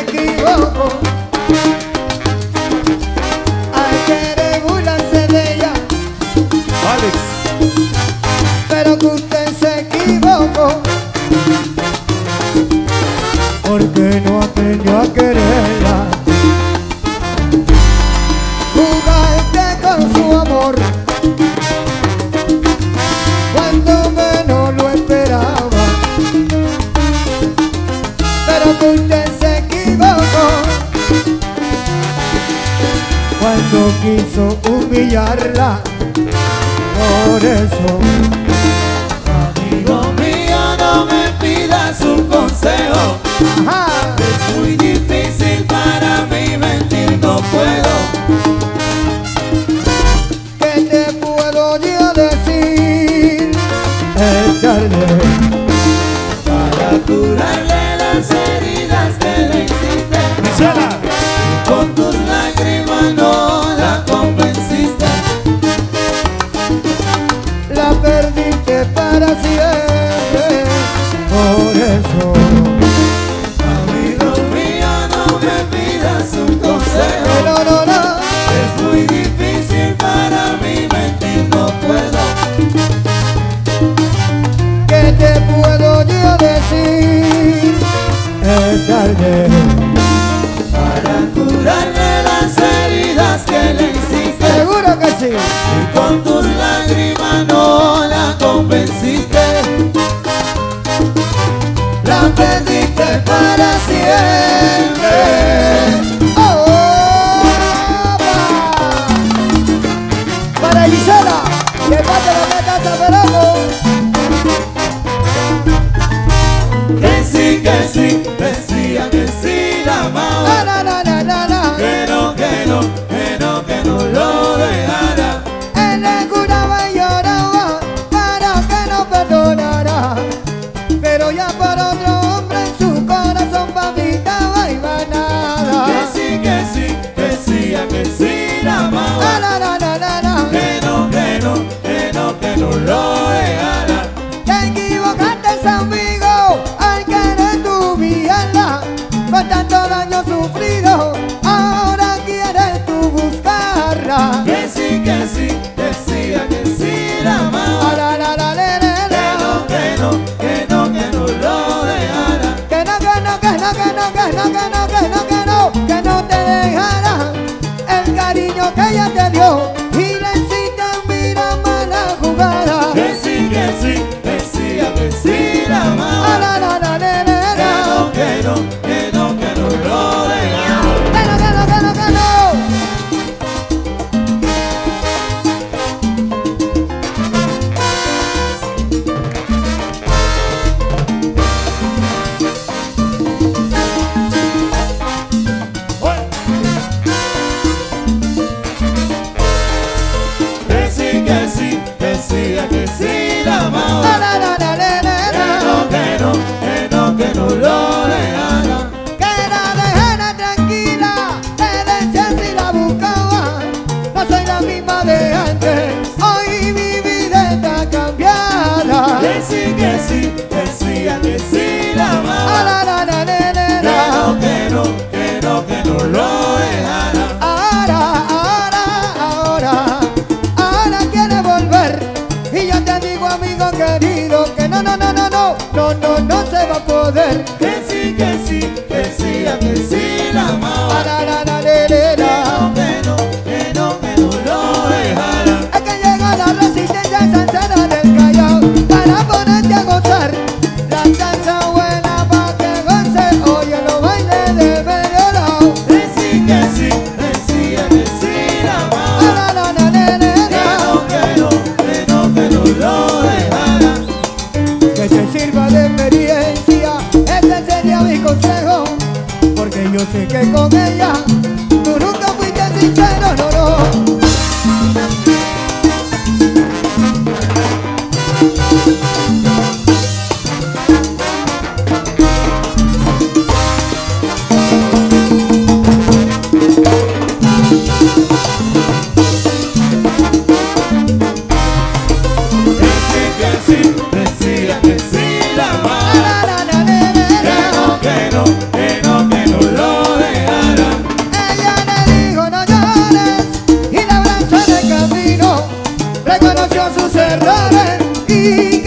equivoco Cristo quiso humillarla, por eso. Amigo mío, no me pidas un consejo. Es muy difícil para mí mentir, no puedo. ¿Qué te puedo yo decir? para curarle las heridas que le hiciste. Seguro que sí. Y con tus lágrimas no la convenciste. La perdiste para siempre. Para Gisela, que pase la casa, esperamos. Que sí, que sí. dio y cita mira mala jugada. Que sí, que sí. no, no, no se va a poder. You.